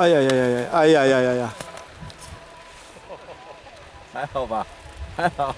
哎呀呀呀呀哎呀呀呀呀。还好吧还好。